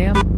am.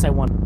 Place I want